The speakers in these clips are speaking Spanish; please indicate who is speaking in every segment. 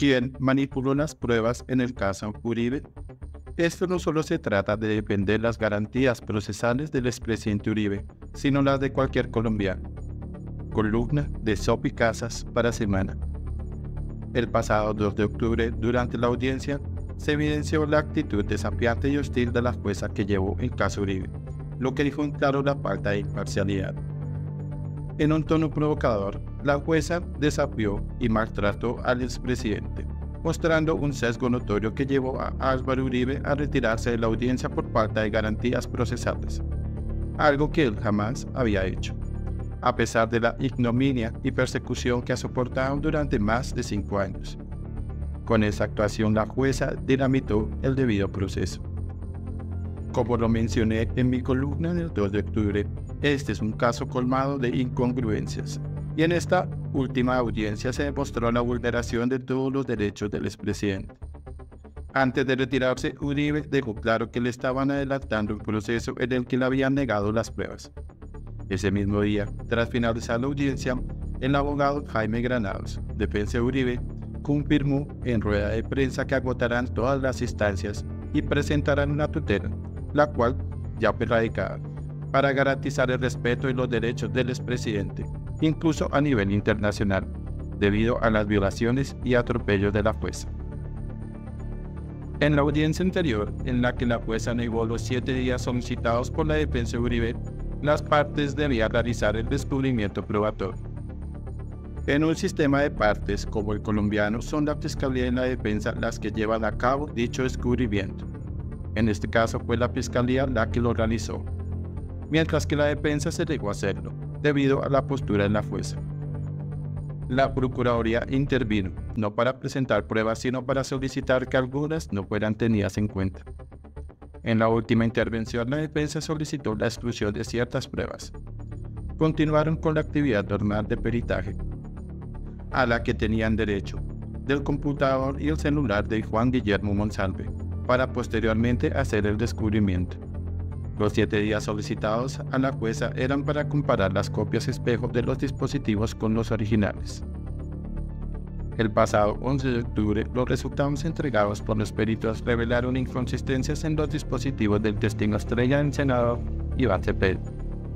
Speaker 1: ¿Quién manipuló las pruebas en el caso Uribe? Esto no solo se trata de defender las garantías procesales del expresidente Uribe, sino las de cualquier colombiano. Columna de Sopi Casas para Semana. El pasado 2 de octubre, durante la audiencia, se evidenció la actitud desafiante y hostil de la jueza que llevó el caso Uribe, lo que dijo en claro la falta de imparcialidad. En un tono provocador, la jueza desafió y maltrató al expresidente, mostrando un sesgo notorio que llevó a Álvaro Uribe a retirarse de la audiencia por falta de garantías procesales, algo que él jamás había hecho a pesar de la ignominia y persecución que ha soportado durante más de cinco años. Con esa actuación la jueza dinamitó el debido proceso. Como lo mencioné en mi columna del 2 de octubre, este es un caso colmado de incongruencias, y en esta última audiencia se demostró la vulneración de todos los derechos del expresidente. Antes de retirarse, Uribe dejó claro que le estaban adelantando un proceso en el que le habían negado las pruebas, ese mismo día, tras finalizar la audiencia, el abogado Jaime Granados, defensa de Uribe, confirmó en rueda de prensa que agotarán todas las instancias y presentarán una tutela, la cual ya fue radicada, para garantizar el respeto y los derechos del expresidente, incluso a nivel internacional, debido a las violaciones y atropellos de la jueza. En la audiencia anterior, en la que la jueza negó los siete días solicitados por la defensa de Uribe, las partes debían realizar el descubrimiento probatorio. En un sistema de partes como el colombiano, son la Fiscalía y la Defensa las que llevan a cabo dicho descubrimiento. En este caso fue la Fiscalía la que lo realizó, mientras que la Defensa se negó a hacerlo, debido a la postura de la jueza. La Procuraduría intervino, no para presentar pruebas, sino para solicitar que algunas no fueran tenidas en cuenta. En la última intervención, la defensa solicitó la exclusión de ciertas pruebas. Continuaron con la actividad normal de peritaje, a la que tenían derecho, del computador y el celular de Juan Guillermo Monsalve, para posteriormente hacer el descubrimiento. Los siete días solicitados a la jueza eran para comparar las copias espejo de los dispositivos con los originales. El pasado 11 de octubre, los resultados entregados por los peritos revelaron inconsistencias en los dispositivos del testigo estrella en Senado Iván Cepeda,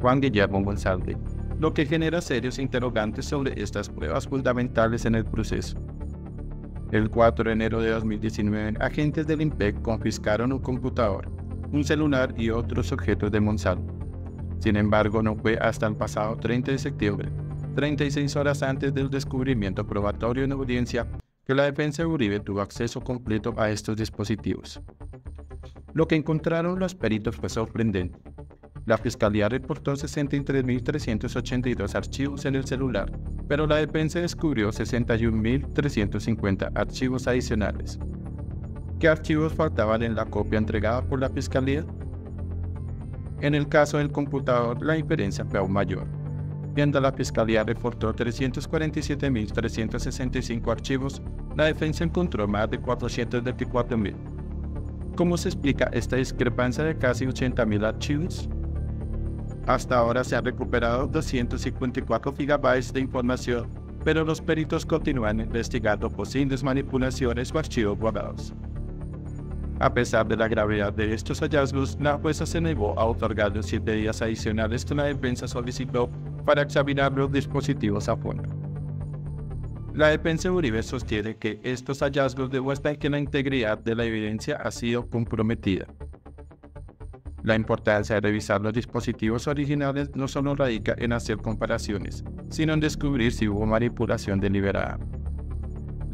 Speaker 1: Juan Guillermo González, lo que genera serios interrogantes sobre estas pruebas fundamentales en el proceso. El 4 de enero de 2019, agentes del IMPEC confiscaron un computador, un celular y otros objetos de Monsalve. Sin embargo, no fue hasta el pasado 30 de septiembre 36 horas antes del descubrimiento probatorio en audiencia, que la defensa de Uribe tuvo acceso completo a estos dispositivos. Lo que encontraron los peritos fue sorprendente. La fiscalía reportó 63.382 archivos en el celular, pero la defensa descubrió 61.350 archivos adicionales. ¿Qué archivos faltaban en la copia entregada por la fiscalía? En el caso del computador, la diferencia fue aún mayor Viendo la Fiscalía reportó 347.365 archivos, la defensa encontró más de 424.000. ¿Cómo se explica esta discrepancia de casi 80.000 archivos? Hasta ahora se han recuperado 254 gigabytes de información, pero los peritos continúan investigando posibles manipulaciones o archivos guardados. A pesar de la gravedad de estos hallazgos, la jueza se negó a otorgar los siete días adicionales que la defensa solicitó para examinar los dispositivos a fondo. La defensa de Uribe sostiene que estos hallazgos demuestran que la integridad de la evidencia ha sido comprometida. La importancia de revisar los dispositivos originales no solo radica en hacer comparaciones, sino en descubrir si hubo manipulación deliberada.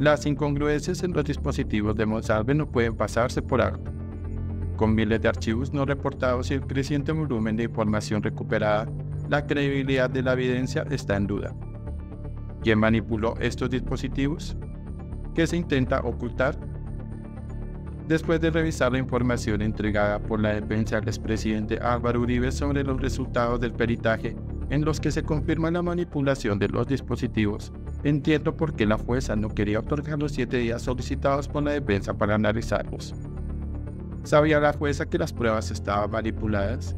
Speaker 1: Las incongruencias en los dispositivos de Monsalve no pueden pasarse por alto. Con miles de archivos no reportados y el creciente volumen de información recuperada, la credibilidad de la evidencia está en duda. ¿Quién manipuló estos dispositivos? ¿Qué se intenta ocultar? Después de revisar la información entregada por la defensa del expresidente Álvaro Uribe sobre los resultados del peritaje en los que se confirma la manipulación de los dispositivos, entiendo por qué la jueza no quería otorgar los siete días solicitados por la defensa para analizarlos. ¿Sabía la jueza que las pruebas estaban manipuladas?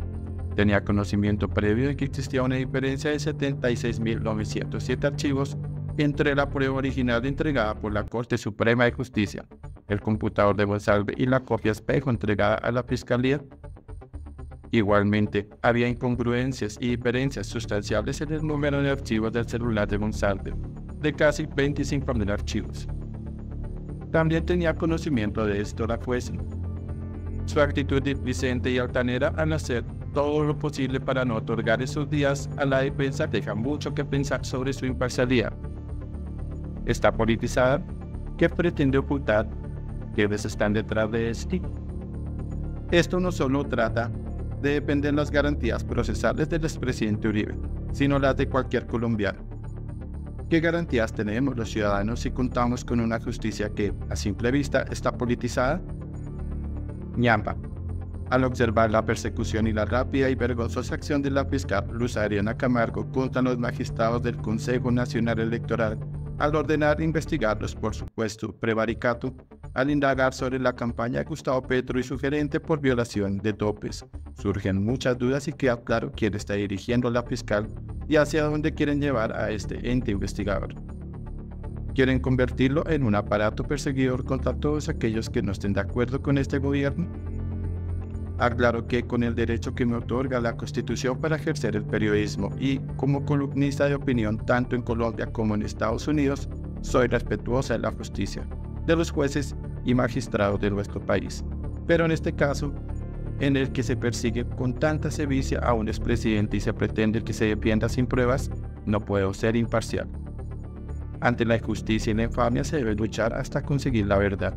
Speaker 1: Tenía conocimiento previo de que existía una diferencia de 76.907 archivos entre la prueba original entregada por la Corte Suprema de Justicia, el computador de González y la copia espejo entregada a la Fiscalía. Igualmente, había incongruencias y diferencias sustanciales en el número de archivos del celular de González, de casi 25.000 archivos. También tenía conocimiento de esto la jueza. Su actitud displicente y altanera al hacer todo lo posible para no otorgar esos días a la defensa deja mucho que pensar sobre su imparcialidad. Está politizada, que pretende ocultar quienes están detrás de esto. Esto no solo trata de depender las garantías procesales del expresidente Uribe, sino las de cualquier colombiano. ¿Qué garantías tenemos los ciudadanos si contamos con una justicia que, a simple vista, está politizada? Ñamba. Al observar la persecución y la rápida y vergonzosa acción de la fiscal Luz Adriana Camargo contra los magistrados del Consejo Nacional Electoral, al ordenar investigarlos por supuesto prevaricato, al indagar sobre la campaña de Gustavo Petro y su gerente por violación de topes. Surgen muchas dudas y queda claro quién está dirigiendo la fiscal y hacia dónde quieren llevar a este ente investigador. ¿Quieren convertirlo en un aparato perseguidor contra todos aquellos que no estén de acuerdo con este gobierno? Aclaro que con el derecho que me otorga la Constitución para ejercer el periodismo y como columnista de opinión tanto en Colombia como en Estados Unidos, soy respetuosa de la justicia de los jueces y magistrados de nuestro país. Pero en este caso, en el que se persigue con tanta sevicia a un expresidente y se pretende que se defienda sin pruebas, no puedo ser imparcial. Ante la injusticia y la infamia se debe luchar hasta conseguir la verdad.